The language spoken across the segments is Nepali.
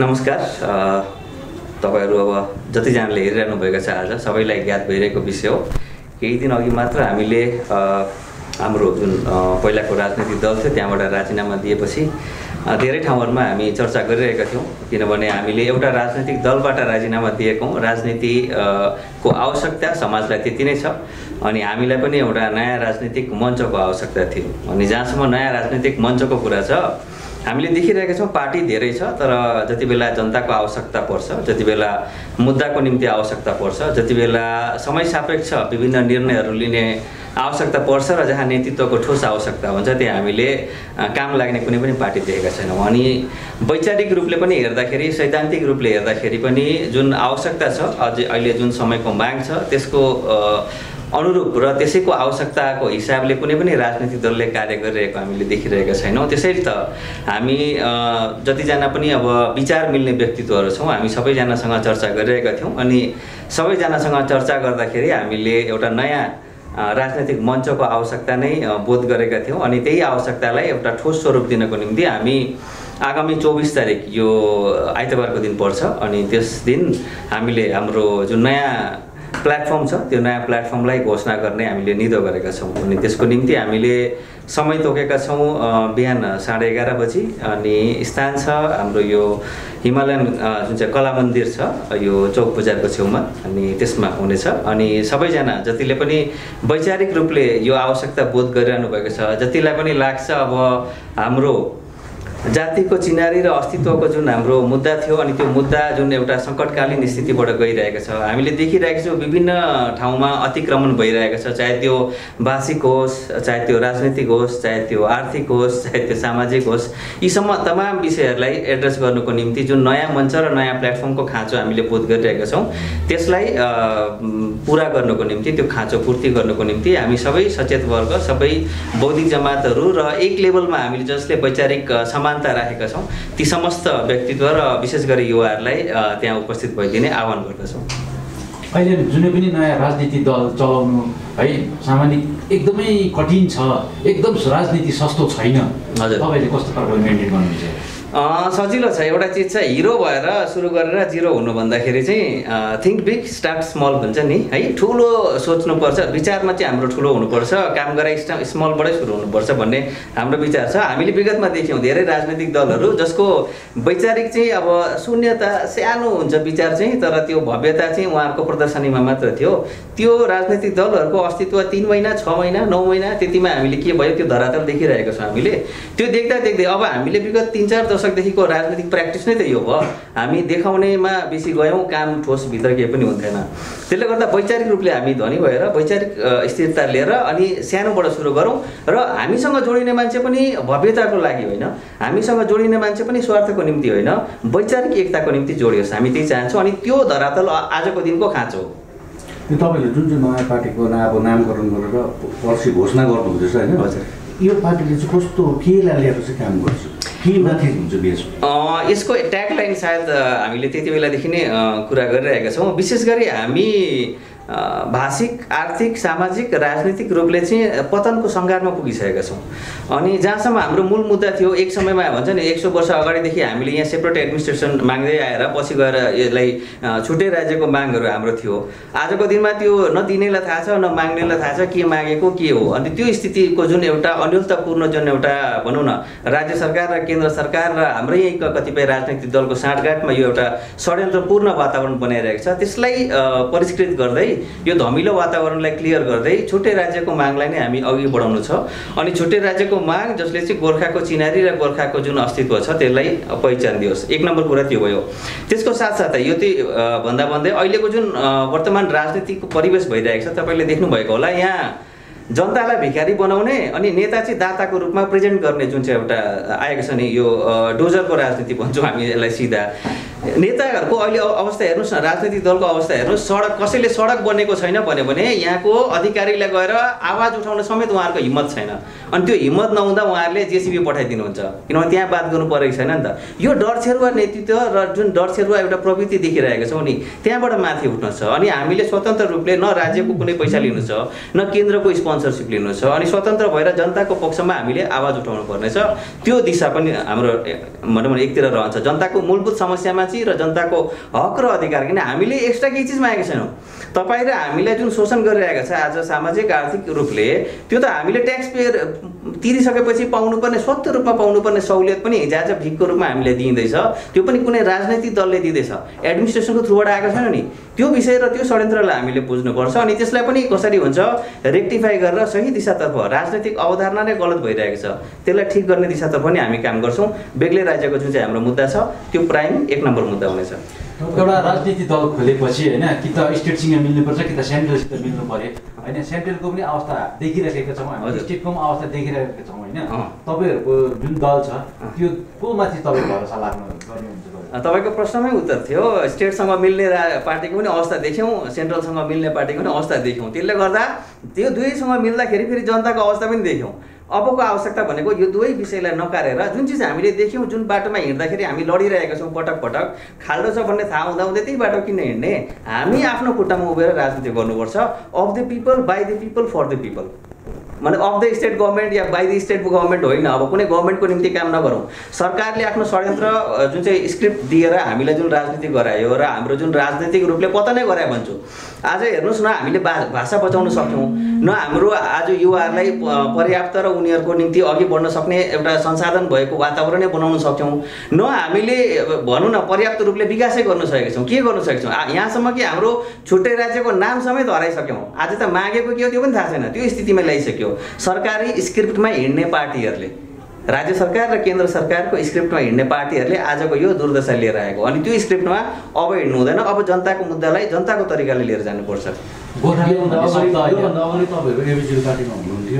नमस्कार तपाईँहरू अब जतिजनाले हेरिरहनु भएको छ आज सबैलाई ज्ञात भइरहेको विषय हो। केही दिन अघि मात्र हामीले हाम्रो जुन पहिलाको राजनैतिक दल थियो त्यहाँबाट राजीनामा दिएपछि धेरै ठाउँहरूमा हामी चर्चा गरिरहेका थियौँ। किनभने हामीले एउटा राजनैतिक दलबाट राजीनामा दिएकौँ राजनीति को आवश्यकता समाजलाई त्यति नै छ। अनि हामीलाई पनि एउटा नयाँ राजनीतिक मञ्चको आवश्यकता थियो। अनि जहाँसम्म नयाँ राजनीतिक मञ्चको कुरा छ हामीले देखिरहेका छौँ पार्टी धेरै छ तर जति बेला जनताको आवश्यकता पर्छ जति बेला मुद्दाको निम्ति आवश्यकता पर्छ जति बेला समय सापेक्ष विभिन्न निर्णयहरू लिने आवश्यकता पर्छ र जहाँ नेतृत्वको ठोस आवश्यकता हुन्छ त्यहाँ हामीले काम लाग्ने कुनै पनि पार्टी देखेका छैनौँ। अनि वैचारिक रूपले पनि हेर्दाखेरि सैद्धान्तिक रूपले हेर्दाखेरि पनि जुन आवश्यकता छ अझै अहिले जुन समयको माग छ त्यसको अनुरूप र त्यसैको आवश्यकताको हिसाबले कुनै पनि राजनैतिक दलले कार्य गरिरहेको हामीले देखिरहेका छैनौँ। त्यसैले त हामी जतिजना पनि अब विचार मिल्ने व्यक्तित्वहरू छौँ हामी सबैजनासँग चर्चा गरिरहेका थियौँ अनि सबैजनासँग चर्चा गर्दाखेरि हामीले एउटा नयाँ राजनैतिक मञ्चको आवश्यकता नै बोध गरेका थियौँ अनि त्यही आवश्यकतालाई एउटा ठोस स्वरूप दिनको निम्ति हामी आगामी चौबिस तारिक यो आइतबारको दिन पर्छ अनि त्यस दिन हामीले हाम्रो जुन नयाँ प्लेटफर्म छ। त्यो नयाँ प्लेटफर्मलाई घोषणा गर्ने हामीले निधो गरेका छौँ अनि त्यसको निम्ति हामीले समय तोकेका छौँ बिहान साढे एघार बजी अनि स्थान छ हाम्रो यो हिमालयन जुन चाहिँ कला मन्दिर छ यो चौक बजारको छेउमा अनि त्यसमा हुनेछ अनि सबैजना जतिले पनि वैचारिक रूपले यो आवश्यकता बोध गरिरहनु भएको छ जतिलाई पनि लाग्छ अब हाम्रो जातिको चिनारी र अस्तित्वको जुन हाम्रो मुद्दा थियो अनि त्यो मुद्दा जुन एउटा सङ्कटकालीन स्थितिबाट गइरहेको छ हामीले देखिरहेको छौँ विभिन्न ठाउँमा अतिक्रमण भइरहेको छ चाहे त्यो भाषिक होस् चाहे त्यो राजनैतिक होस् चाहे त्यो आर्थिक होस् चाहे त्यो सामाजिक होस् यी सम्म तमाम विषयहरूलाई एड्रेस गर्नुको निम्ति जुन नयाँ मञ्च र नयाँ प्लेटफर्मको खाँचो हामीले बोध गरिरहेका छौँ त्यसलाई पुरा गर्नुको निम्ति त्यो खाँचो पूर्ति गर्नुको निम्ति हामी सबै सचेत वर्ग सबै बौद्धिक जमातहरू र एक लेभलमा हामीले जसले वैचारिक अ, समानता राखेका छौँ। ती समस्त व्यक्तित्व र विशेष गरी युवाहरूलाई त्यहाँ उपस्थित भइदिने आह्वान गर्दछौँ। अहिले जुनै पनि नयाँ राजनीति दल चलाउनु है सामान्य एकदमै कठिन छ एकदम राजनीति सस्तो छैन। हजुर। तपाईँले कस्तो प्रकारले मेन्टेन गर्नुहुन्छ? सजिलो छ एउटा चिज छ हिरो भएर सुरु गरेर जिरो हुनु भन्दाखेरि चाहिँ थिङ्क बिग स्टार्ट स्मल भन्छ नि है? ठुलो सोच्नुपर्छ विचारमा चाहिँ हाम्रो ठुलो हुनुपर्छ काम गराइ स्टा स्मलबाटै सुरु हुनुपर्छ भन्ने हाम्रो विचार छ। हामीले विगतमा देख्यौँ धेरै राजनैतिक दलहरू जसको वैचारिक चाहिँ अब शून्यता सानो हुन्छ विचार चाहिँ तर त्यो भव्यता चाहिँ उहाँहरूको प्रदर्शनीमा मात्र थियो। त्यो राजनैतिक दलहरूको अस्तित्व तिन महिना छ महिना नौ महिना त्यतिमा हामीले के भयो त्यो धरातल देखिरहेको छौँ हामीले। त्यो देख्दा देख्दै अब हामीले विगत तिन चार दशकदेखिको राजनीतिक प्र्याक्टिस नै त यो भयो हामी देखाउनेमा बेसी गयौँ काम ठोस भित्र केही पनि हुन्थेन त्यसले गर्दा वैचारिक रूपले हामी धनी भएर वैचारिक स्थिरता लिएर अनि सानोबाट सुरु गरौँ र हामीसँग जोडिने मान्छे पनि भव्यताको लागि होइन। हामीसँग जोडिने मान्छे पनि स्वार्थको निम्ति होइन। वैचारिक एकताको निम्ति जोडियोस्। हामी त्यही चाहन्छौँ अनि त्यो धरातल आजको दिनको खाँचो हो। तपाईँले जुन चाहिँ नयाँ पार्टीको अब नामकरण गरेर पर्सि घोषणा गर्नुहुँदैछ होइन हजुर। यो पार्टीले चाहिँ कस्तो केलाई लिएर चाहिँ काम गर्छ? यसको ट्यागलाइन सायद हामीले त्यति बेलादेखि नै कुरा गरिरहेका छौँ। विशेष गरी हामी भाषिक आर्थिक सामाजिक राजनीतिक रूपले चाहिँ पतनको सङ्घारमा पुगिसकेका छौँ। अनि जहाँसम्म हाम्रो मूल मुद्दा थियो एक समयमा भन्छ नि एक सौ वर्ष अगाडिदेखि हामीले यहाँ सेपरेट एडमिनिस्ट्रेसन माग्दै आएर पछि गएर यसलाई छुट्टै राज्यको मागहरू हाम्रो थियो। आजको दिनमा त्यो न दिनेलाई थाहा छ न माग्नेलाई थाहा छ के मागेको के हो। अनि त्यो स्थितिको जुन एउटा अन्यलतापूर्ण जुन एउटा भनौँ न राज्य सरकार र केन्द्र सरकार र हाम्रै यहीँका कतिपय राजनैतिक दलको साँठगाँठमा यो एउटा षड्यन्त्रपूर्ण वातावरण बनाइरहेको छ त्यसलाई परिष्कृत गर्दै यो धमिलो वातावरणलाई क्लियर गर्दै छुट्टै राज्यको मागलाई नै हामी अघि बढाउनु छ। अनि छुट्टै राज्यको माग जसले चाहिँ गोर्खाको चिनारी र गोर्खाको जुन अस्तित्व छ त्यसलाई पहिचान दियोस्। एक नम्बर कुरा त्यो भयो। त्यसको साथसाथै यो चाहिँ भन्दा भन्दै अहिलेको जुन वर्तमान राजनीतिको परिवेश भइरहेको छ तपाईँले देख्नुभएको होला यहाँ जनतालाई भिखारी बनाउने अनि नेता चाहिँ दाताको रूपमा प्रेजेन्ट गर्ने जुन चाहिँ एउटा आएको छ नि यो डोजरको राजनीति भन्छौँ हामी यसलाई सिधा। नेताहरूको अहिले अवस्था हेर्नुहोस् न राजनैतिक दलको अवस्था हेर्नुहोस् सडक कसैले सडक बनेको छैन भन्यो भने यहाँको अधिकारीलाई गएर आवाज उठाउन समेत उहाँहरूको हिम्मत छैन। अनि त्यो हिम्मत नहुँदा उहाँहरूले जेसिबी पठाइदिनुहुन्छ। किनभने त्यहाँ बात गर्नु परेको छैन नि त। यो डरछेरुवा नेतृत्व र जुन डरछेरुवा एउटा प्रवृत्ति देखिरहेको छौँ नि त्यहाँबाट माथि उठ्न छ अनि हामीले स्वतन्त्र रूपले न राज्यको कुनै पैसा लिनु छ न केन्द्रको स्पोन्सरसिप लिनु छ अनि स्वतन्त्र भएर जनताको पक्षमा हामीले आवाज उठाउनु पर्नेछ। त्यो दिशा पनि हाम्रो भनौँ भने एकतिर रहन्छ। जनताको मूलभूत समस्यामा र जनताको हक र अधिकार किन हामीले एक्स्ट्रा केही चिज मागेका छैनौँ। तपाईँ र हामीलाई जुन शोषण गरिरहेको छ आज सामाजिक आर्थिक रूपले त्यो त हामीले ट्याक्स पेयर तिरिसकेपछि पाउनुपर्ने स्वतः रूपमा पाउनुपर्ने सहुलियत पनि जहाँ चाहिँ भिकको रूपमा हामीले दिइँदैछ। त्यो पनि कुनै राजनैतिक दलले दिँदैछ। एडमिनिस्ट्रेसनको थ्रुबाट आएको छैन नि। त्यो विषय र त्यो षड्यन्त्रलाई हामीले बुझ्नुपर्छ अनि त्यसलाई पनि कसरी हुन्छ रेक्टिफाई गरेर सही दिशातर्फ राजनैतिक अवधारणा नै गलत भइरहेको छ। त्यसलाई ठिक गर्ने दिशातर्फ पनि हामी काम गर्छौँ। बेग्लै राज्यको जुन चाहिँ हाम्रो मुद्दा छ त्यो प्राइम एक नम्बर मुद्दा हुनेछ एउटा राजनीति दल खोलेपछि होइन कि त स्टेटसँग मिल्नुपर्छ कि त सेन्ट्रलसित मिल्नु पर्यो होइन सेन्ट्रलको पनि अवस्था देखिरहेका छौँ हामी। स्टेटको पनि अवस्था देखिरहेका छौँ होइन। तपाईँहरूको जुन दल छ त्यो को माथि तपाईँ भरोसा लाग्नु गर्नुहुन्छ? तपाईँको प्रश्नमै उत्तर थियो। स्टेटसँग मिल्ने पार्टीको पनि अवस्था देख्यौँ सेन्ट्रलसँग मिल्ने पार्टीको पनि अवस्था देख्यौँ। त्यसले गर्दा त्यो दुवैसँग मिल्दाखेरि फेरि जनताको अवस्था पनि देख्यौँ। अबको आवश्यकता भनेको यो दुवै विषयलाई नकारेर जुन चिज हामीले देख्यौँ जुन बाटोमा हिँड्दाखेरि हामी लडिरहेका छौँ पटक पटक खाल्डो छ भन्ने थाहा हुँदा हुँदै त्यही बाटो किन हिँड्ने? हामी आफ्नो खुट्टामा उभिएर राजनीति गर्नुपर्छ। Of the people by the people for the people মানে अफ द स्टेट गभर्मेन्ट या बाई द स्टेट गभर्मेन्ट होइन। अब कुनै गभर्मेन्टको निम्ति काम नगरौँ। सरकारले आफ्नो षड्यन्त्र जुन चाहिँ स्क्रिप्ट दिएर हामीलाई जुन राजनीति गरायो र हाम्रो जुन राजनीतिक रूपले पतन गरायो भन्छु। आज हेर्नुहोस् न हामीले भाषा बचाउन सक्छौँ। न हाम्रो आज युवाहरूलाई पर्याप्त र उनीहरूको निम्ति अघि बढ्न सक्ने एउटा संसाधन भएको वातावरणै बनाउन सक्छौँ। न हामीले भनौँ न पर्याप्त रूपले विकासै गर्न सकेका छौँ। के गर्न सकेका छौँ? यहाँसम्म कि हाम्रो छुट्टै राज्यको नाम समेत हराइसक्यौँ। आज त मागेको के हो त्यो पनि थाहा छैन। त्यो स्थितिमा ल्याइसक्यो। सरकारी स्क्रिप्टमा हिँड्ने पार्टीहरूले। राज्य सरकार र केन्द्र सरकारको स्क्रिप्टमा हिँड्ने पार्टीहरूले आजको यो दुर्दशा लिएर आएको अनि त्यो स्क्रिप्टमा अब हिँड्नु हुँदैन। अब जनताको मुद्दालाई जनताको तरिकाले लिएर जानुपर्छ। भन्ने।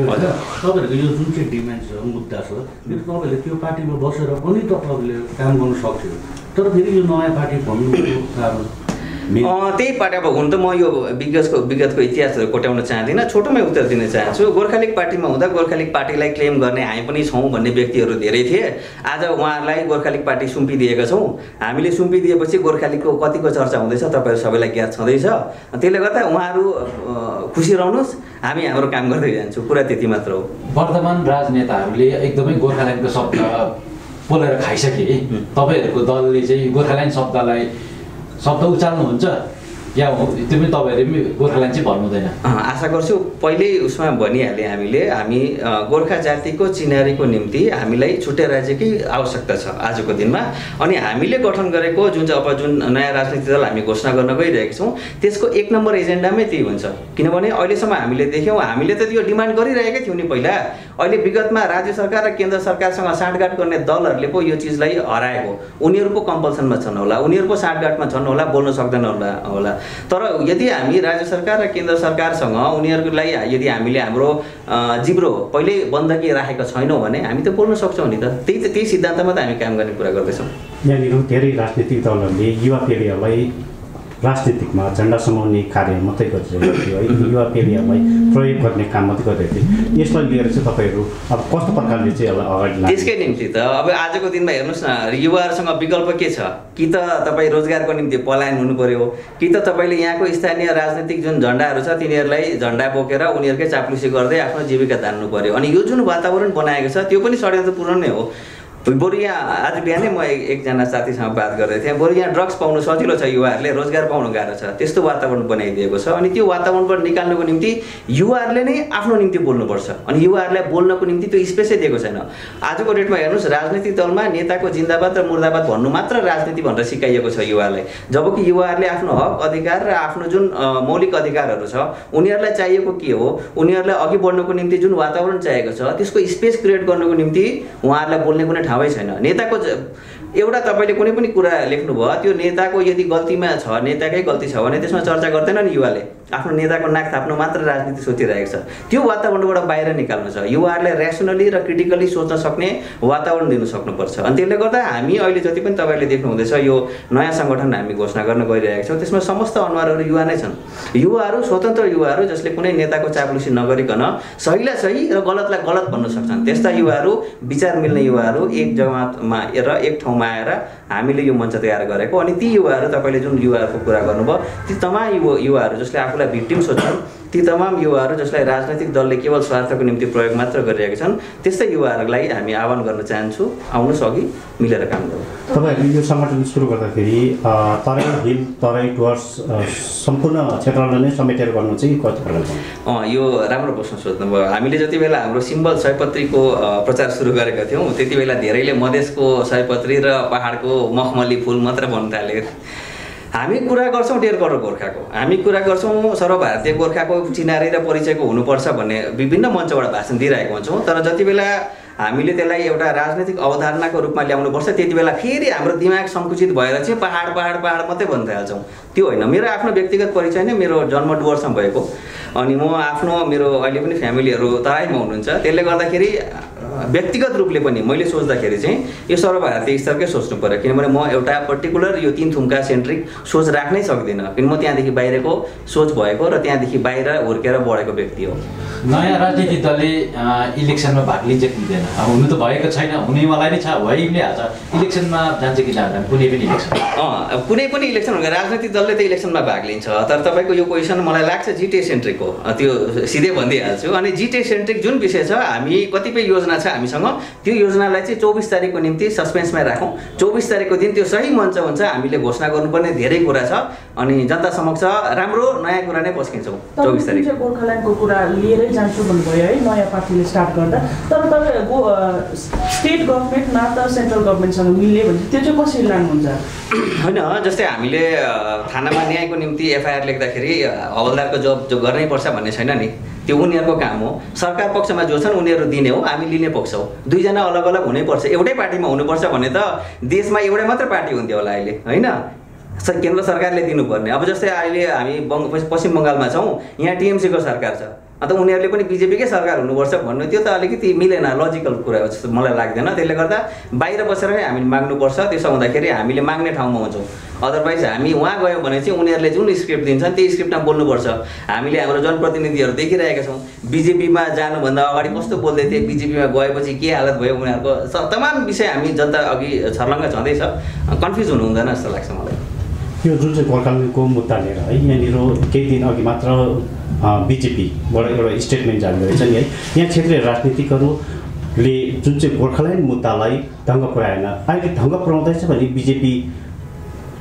तपाईँहरूको यो जुन चाहिँ डिमान्ड छ मुद्दा छ फेरि तपाईँहरूले त्यो पार्टीमा बसेर पनि तपाईँहरूले काम गर्नु सक्थ्यो। तर फेरि यो नयाँ पार्टी भन्नुको कारण त्यही पार्टी अब हुन त म यो विगतको विगतको इतिहासहरू कोट्याउन चाहदिनँ छोटोमै उत्तर दिन चाहन्छु। गोर्खा लिग पार्टीमा हुँदा गोर्खा लिग पार्टीलाई क्लेम गर्ने हामी पनि छौँ भन्ने व्यक्तिहरू धेरै थिए। आज उहाँहरूलाई गोर्खा लिग पार्टी सुम्पिदिएका छौँ। हामीले सुम्पिदिएपछि गोर्खा लिगको कतिको चर्चा हुँदैछ तपाईँहरू सबैलाई ज्ञात छँदैछ। त्यसले गर्दा उहाँहरू खुसी रहनुहोस्। हामी हाम्रो काम गर्दै जान्छौँ। कुरा त्यति मात्र हो। वर्तमान राजनेताहरूले एकदमै गोर्खाल्यान्डको शब्द पोलेर खाइसके। तपाईँहरूको दलले चाहिँ गोर्खाल्यान्ड शब्दलाई शब्द उचाल्नुहुन्छ या त्यो पनि भन्नु हुँदैन। आशा गर्छु पहिल्यै उसमा भनिहालेँ हामीले हामी गोर्खा जातिको चिनारीको निम्ति हामीलाई छुट्टै राज्यकै आवश्यकता छ आजको दिनमा। अनि हामीले गठन गरेको जुन चाहिँ अब जुन नयाँ राजनीतिक दल हामी घोषणा गर्न गइरहेका छौँ त्यसको एक नम्बर एजेन्डामै त्यही हुन्छ। किनभने अहिलेसम्म हामीले देख्यौँ हामीले त त्यो डिमान्ड गरिरहेकै थियौँ नि पहिला। अहिले विगतमा राज्य सरकार र केन्द्र सरकारसँग साँठगाँठ गर्ने दलहरूले पो यो चिजलाई हराएको। उनीहरूको कम्पल्सनमा छन् होला उनीहरूको साँठगाँठमा छन् होला बोल्न सक्दैन होला होला। तर यदि हामी राज्य सरकार र केन्द्र सरकारसँग उनीहरूलाई यदि हामीले हाम्रो जिब्रो पहिल्यै बन्दकी राखेका छैनौँ भने हामी त बोल्न सक्छौँ नि त। त्यही त त्यही सिद्धान्तमा त हामी काम गर्ने कुरा गर्दैछौँ। यहाँनिर धेरै राजनीतिक दलहरूले युवा पिँढीहरूलाई राजनीतिकमा झन्डा समाउने कार्य मात्रै गरिरहेको थियो है युवा पिँढीहरूलाई प्रयोग गर्ने काम मात्रै गरिरहेको थियो। यसलाई लिएर चाहिँ तपाईँहरू अब कस्तो प्रकारले चाहिँ यसलाई अगाडि त्यसकै निम्ति त अब आजको दिनमा हेर्नुहोस् न युवाहरूसँग विकल्प के छ? कि त तपाईँ रोजगारको निम्ति पलायन हुनु पर्यो कि त तपाईँले यहाँको स्थानीय राजनीतिक जुन झन्डाहरू छ तिनीहरूलाई झन्डा बोकेर उनीहरूकै चाप्लुसी गर्दै आफ्नो जीविका धान्नु पर्यो अनि यो जुन वातावरण बनाएको छ त्यो पनि षड्यन्त्रपूर्ण नै हो। बरु यहाँ आज बिहानै म एक एकजना साथीसँग बात गर्दै थिएँ। बरु यहाँ ड्रग्स पाउनु सजिलो छ युवाहरूले रोजगार पाउनु गाह्रो छ। त्यस्तो वातावरण बनाइदिएको छ। अनि त्यो वातावरणबाट निकाल्नुको निम्ति युवाहरूले नै आफ्नो निम्ति बोल्नुपर्छ। अनि युवाहरूलाई बोल्नको निम्ति त्यो स्पेसै दिएको छैन। आजको डेटमा हेर्नुहोस् राजनीतिक दलमा नेताको जिन्दाबाद र मुर्दाबाद भन्नु मात्र राजनीति भनेर सिकाइएको छ युवालाई। जबकि युवाहरूले आफ्नो हक अधिकार र आफ्नो जुन मौलिक अधिकारहरू छ उनीहरूलाई चाहिएको के हो? उनीहरूलाई अघि बढ्नुको निम्ति जुन वातावरण चाहिएको छ त्यसको स्पेस क्रिएट गर्नुको निम्ति उहाँहरूलाई बोल्ने कुनै ठाउँै छैन। नेताको एउटा तपाईँले कुनै पनि कुरा लेख्नुभयो त्यो नेताको यदि गल्तीमा छ नेताकै गल्ती छ भने त्यसमा चर्चा गर्दैन नि युवाले। आफ्नो नेताको नाक थाप्नु मात्र राजनीति सोचिरहेको छ। त्यो वातावरणबाट बाहिर निकाल्नु छ। युवाहरूले ऱ्यासनली र क्रिटिकली सोच्न सक्ने वातावरण दिनु सक्नुपर्छ। अनि त्यसले गर्दा हामी अहिले जति पनि तपाईँहरूले देख्नुहुँदैछ यो नयाँ सङ्गठन हामी घोषणा गर्न गइरहेका छौँ। त्यसमा समस्त अनुहारहरू युवा नै छन्। युवाहरू स्वतन्त्र युवाहरू जसले कुनै नेताको चाप्लुसी नगरिकन सहीलाई सही र गलतलाई गलत भन्न सक्छन्। त्यस्ता युवाहरू विचार मिल्ने युवाहरू एक जमातमा र एक ठाउँमा आएर हामीले यो मञ्च तयार गरेको। अनि ती युवाहरू तपाईँले जुन युवाहरूको कुरा गर्नुभयो ती तमाम युवा युवाहरू जसले आफूलाई भिक्टिम सोच्छन् ती तमाम युवाहरू जसलाई राजनैतिक दलले केवल स्वार्थको निम्ति प्रयोग मात्र गरिरहेका छन् त्यस्तै युवाहरूलाई हामी आह्वान गर्न चाहन्छु। आउनुहोस् अघि मिलेर काम गरौँ। तपाईँहरूले यो सङ्गठन सुरु गर्दाखेरि तराई हिल तराई डुवर्स सम्पूर्ण क्षेत्रलाई नै समेटेर गर्नु चाहिँ कति यो राम्रो प्रश्न सोध्नुभयो। हामीले जति बेला हाम्रो सिम्बल सयपत्रीको प्रचार सुरु गरेका थियौँ त्यति बेला धेरैले मधेसको सयपत्री र पहाडको मखमली फुल मात्र भन्न थाले। हामी कुरा गर्छौँ डेढ करोड गोर्खाको। हामी कुरा गर्छौँ सर्वभारतीय गोर्खाको चिनारी र परिचयको हुनुपर्छ भन्ने विभिन्न मञ्चबाट भाषण दिइरहेको हुन्छौँ। तर जति बेला हामीले त्यसलाई एउटा राजनैतिक अवधारणाको रूपमा ल्याउनुपर्छ त्यति बेला फेरि हाम्रो दिमाग सङ्कुचित भएर चाहिँ पहाड पहाड पहाड मात्रै भन्न त्यो होइन मेरो आफ्नो व्यक्तिगत परिचय नै मेरो जन्म डुवर्समा भएको। अनि म आफ्नो मेरो अहिले पनि फ्यामिलीहरू तराईमा हुनुहुन्छ। त्यसले गर्दाखेरि व्यक्तिगत रूपले पनि मैले सोच्दाखेरि चाहिँ यो सर्वभारतीय स्तरकै सोच्नु पऱ्यो। किनभने म एउटा पर्टिकुलर यो तिन थुम्का सेन्ट्रिक सोच राख्नै सक्दिनँ। किन म त्यहाँदेखि बाहिरको सोच भएको र त्यहाँदेखि बाहिर हुर्केर बढेको व्यक्ति हो। नयाँ राजनीतिक दलले इलेक्सनमा भाग लिन्छ कि लिँदैन अब हुनु त भएको छैन। हुनेवाला नै छ भइ नै हाल्छ इलेक्सनमा जान्छ कि जाँदैन? कुनै पनि इलेक्सन। अँ कुनै पनि इलेक्सन राजनैतिक दलले त इलेक्सनमा भाग लिन्छ। तर तपाईँको यो क्वेसन मलाई लाग्छ जिटे सेन्ट्रिक हो त्यो सिधै भनिदिइहाल्छु। अनि जिटे सेन्ट्रिक जुन विषय छ हामी कतिपय योजना छ हामीसँग त्यो योजनालाई चाहिँ चौबिस तारिकको निम्ति सस्पेन्समा राखौँ। चौबिस तारिकको दिन त्यो सही मञ्च हुन्छ हामीले घोषणा गर्नुपर्ने धेरै कुरा छ। अनि जनता समक्ष राम्रो नयाँ कुरा नै पस्किन्छौँ चौबिस तारिक गोर्खाल्यान्डको कुरा लिएरै जान्छु भन्नुभयो है नयाँ पार्टीले स्टार्ट गर्दा। तर तपाईँ गो स्टेट गभर्मेन्ट न त सेन्ट्रल गभर्मेन्टसँग मिल्ने भने त्यो चाहिँ कसरी लानुहुन्छ? होइन जस्तै हामीले थानामा न्यायको निम्ति एफआइआर लेख्दाखेरि हवलदारको जब जो गर्नै पर्छ भन्ने छैन नि। त्यो उनीहरूको काम हो। सरकार पक्षमा जो छन् उनीहरू दिने हो हामी लिने पक्ष हो। दुईजना अलग अलग हुनैपर्छ एउटै पार्टीमा हुनुपर्छ भने त देशमा एउटै मात्र पार्टी हुन्थ्यो होला अहिले होइन? केन्द्र सरकारले दिनुपर्ने। अब जस्तै अहिले हामी बङ्ग पश्चिम बङ्गालमा छौँ यहाँ टिएमसीको सरकार छ। अन्त उनीहरूले पनि बिजेपीकै सरकार हुनुपर्छ भन्नु त्यो त अलिकति मिलेन लजिकल कुरा हो जस्तो मलाई लाग्दैन। त्यसले गर्दा बाहिर बसेर नै हामीले माग्नुपर्छ। त्यसो हुँदाखेरि हामीले माग्ने ठाउँमा हुन्छौँ। अदरवाइज हामी उहाँ गयौँ भने चाहिँ उनीहरूले जुन स्क्रिप्ट दिन्छन् त्यही स्क्रिप्टमा बोल्नुपर्छ। हामीले हाम्रो जनप्रतिनिधिहरू देखिरहेका छौँ। बिजेपीमा जानुभन्दा अगाडि कस्तो बोल्दै थिए? बिजेपीमा गएपछि के हालत भयो उनीहरूको? तमाम विषय हामी जनता अघि छर्लङ्ग छँदैछ। कन्फ्युज हुनु हुँदैन जस्तो लाग्छ मलाई। यो जुन चाहिँ गोर्खाल्यान्डको मुद्दा लिएर है यहाँनिर केही दिन अघि मात्र बिजेपीबाट एउटा स्टेटमेन्ट जारी गरेछ नि है। यहाँ क्षेत्रीय राजनीतिकहरूले जुन चाहिँ गोर्खाल्यान्ड मुद्दालाई ढङ्ग पुऱ्याएन अहिले ढङ्ग पुऱ्याउँदैछ भने बिजेपी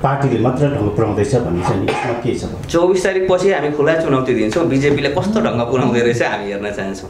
पार्टीले मात्र ढङ्ग पुऱ्याउँदैछ भन्ने छ नि। यसमा के छ? चौबिस तारिकपछि हामी खुला चुनौती दिन्छौँ बिजेपीले कस्तो ढङ्ग पुऱ्याउँदै रहेछ हामी हेर्न चाहन्छौँ।